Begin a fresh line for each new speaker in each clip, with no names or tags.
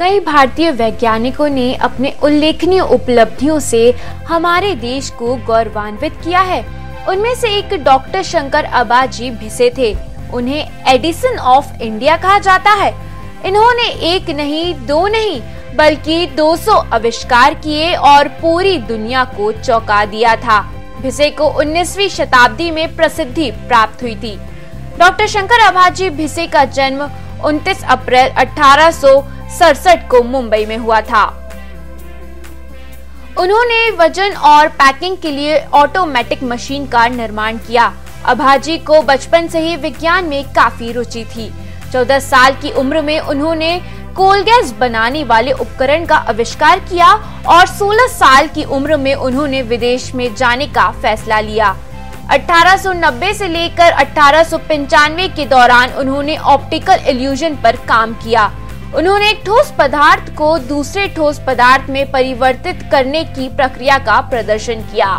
कई भारतीय वैज्ञानिकों ने अपने उल्लेखनीय उपलब्धियों से हमारे देश को गौरवान्वित किया है। उनमें से एक डॉक्टर शंकर अबाजी भिसे थे। उन्हें एडिसन ऑफ़ इंडिया कहा जाता है। इन्होंने एक नहीं, दो नहीं, बल्कि 200 आविष्कार किए और पूरी दुनिया को चौंका दिया था। भिसे को 19वीं शताब्दी में प्रसिद्धि प्राप्त हुई थी। डॉक्टर शंकर अभाजी भिसे का जन्म 29 अप्रैल अठारह सौ सड़सठ को मुंबई में हुआ था। उन्होंने वज़न और पैकिंग के लिए ऑटोमेटिक मशीन का निर्माण किया। अभाजी को बचपन से ही विज्ञान में काफ़ी रुचि थी। चौदह साल की उम्र में उन्होंने कोल गैस बनाने वाले उपकरण का आविष्कार किया और 16 साल की उम्र में उन्होंने विदेश में जाने का फैसला लिया। 1890 से लेकर अठारह सौ पंचानवे के दौरान उन्होंने ऑप्टिकल इल्यूजन पर काम किया। उन्होंने एक ठोस पदार्थ को दूसरे ठोस पदार्थ में परिवर्तित करने की प्रक्रिया का प्रदर्शन किया।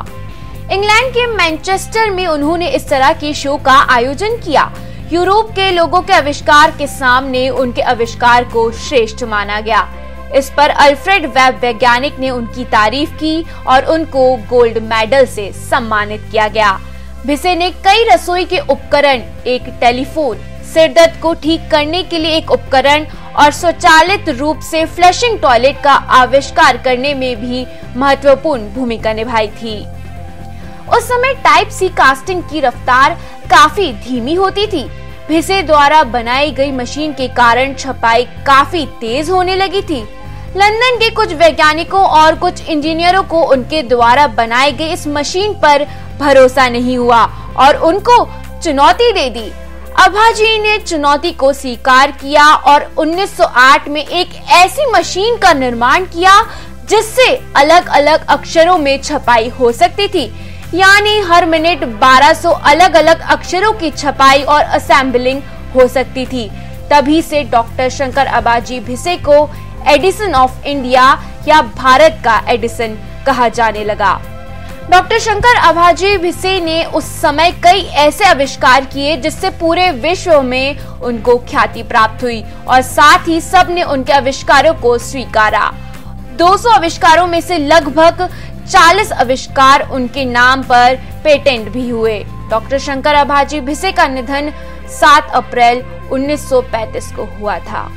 इंग्लैंड के मैनचेस्टर में उन्होंने इस तरह के शो का आयोजन किया। यूरोप के लोगों के आविष्कार के सामने उनके आविष्कार को श्रेष्ठ माना गया। इस पर अल्फ्रेड वेब वैज्ञानिक ने उनकी तारीफ़ की और उनको गोल्ड मेडल से सम्मानित किया गया। भिसे ने कई रसोई के उपकरण, एक टेलीफोन सिरदर्द को ठीक करने के लिए एक उपकरण और स्वचालित रूप से फ्लशिंग टॉयलेट का आविष्कार करने में भी महत्वपूर्ण भूमिका निभाई थी। उस समय टाइप सी कास्टिंग की रफ्तार काफ़ी धीमी होती थी। भिसे द्वारा बनाई गई मशीन के कारण छपाई काफ़ी तेज होने लगी थी। लंदन के कुछ वैज्ञानिकों और कुछ इंजीनियरों को उनके द्वारा बनाई गई इस मशीन पर भरोसा नहीं हुआ और उनको चुनौती दे दी। अभाजी ने चुनौती को स्वीकार किया और 1908 में एक ऐसी मशीन का निर्माण किया जिससे अलग अलग अक्षरों में छपाई हो सकती थी। यानी हर मिनट 1200 अलग अलग अक्षरों की छपाई और असेंबलिंग हो सकती थी। तभी से डॉक्टर शंकर अबाजी भिसे को एडिसन ऑफ़ इंडिया या भारत का एडिसन कहा जाने लगा। डॉक्टर शंकर अभाजी भिसे ने उस समय कई ऐसे आविष्कार किए जिससे पूरे विश्व में उनको ख्याति प्राप्त हुई और साथ ही सबने उनके आविष्कारों को स्वीकारा। 200 आविष्कारों में से लगभग 40 आविष्कार उनके नाम पर पेटेंट भी हुए। डॉक्टर शंकर अभाजी भिसे का निधन 7 अप्रैल 1935 को हुआ था।